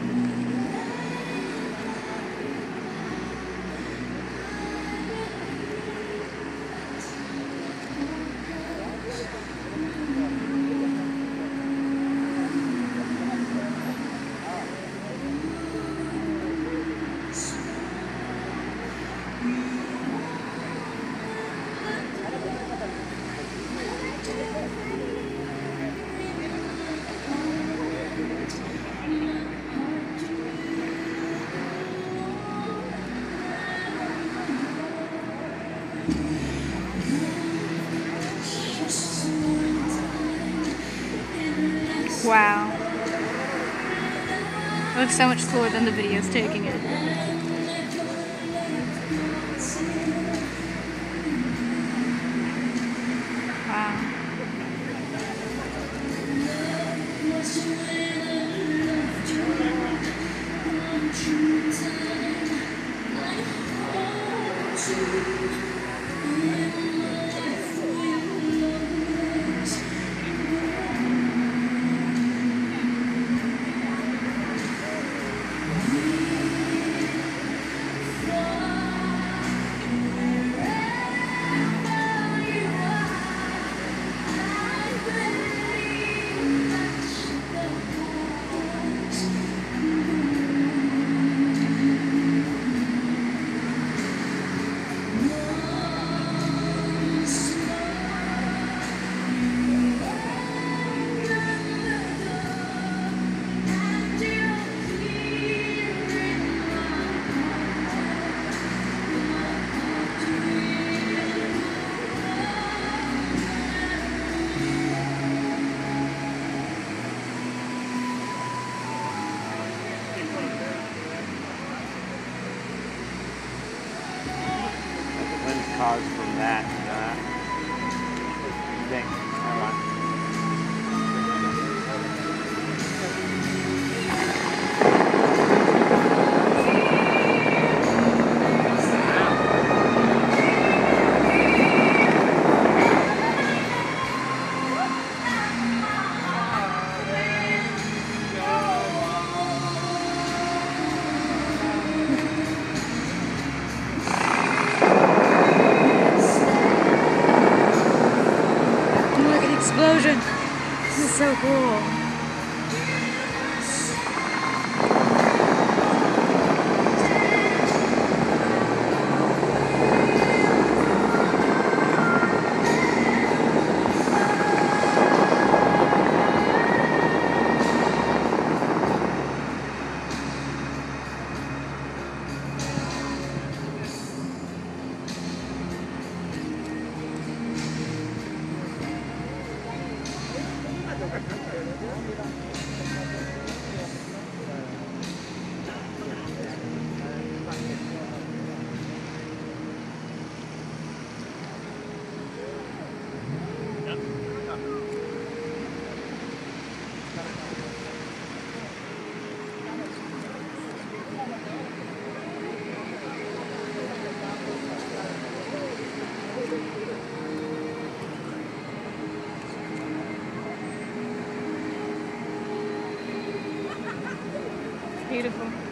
Mm-hmm. Wow. It looks so much cooler than the videos taking it. Lens caused from that. Uh, thing. Explosion. This is so cool. beautiful.